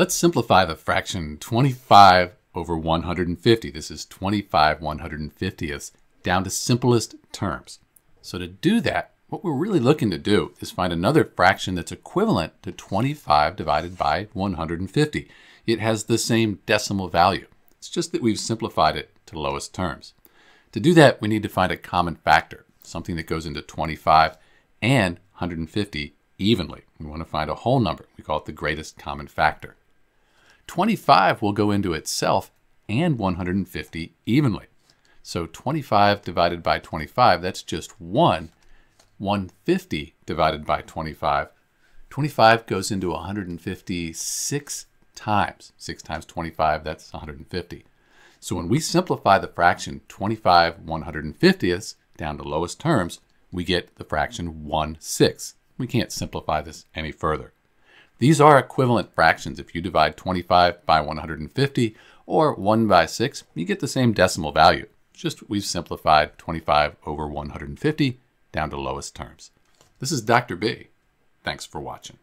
Let's simplify the fraction 25 over 150. This is 25 150ths down to simplest terms. So to do that, what we're really looking to do is find another fraction that's equivalent to 25 divided by 150. It has the same decimal value. It's just that we've simplified it to lowest terms. To do that, we need to find a common factor, something that goes into 25 and 150 evenly. We want to find a whole number. We call it the greatest common factor. 25 will go into itself and 150 evenly. So 25 divided by 25, that's just 1. 150 divided by 25, 25 goes into 156 times. 6 times 25, that's 150. So when we simplify the fraction 25 150ths down to lowest terms, we get the fraction 1 6. We can't simplify this any further. These are equivalent fractions. If you divide 25 by 150 or 1 by 6, you get the same decimal value. Just we've simplified 25 over 150 down to lowest terms. This is Dr. B. Thanks for watching.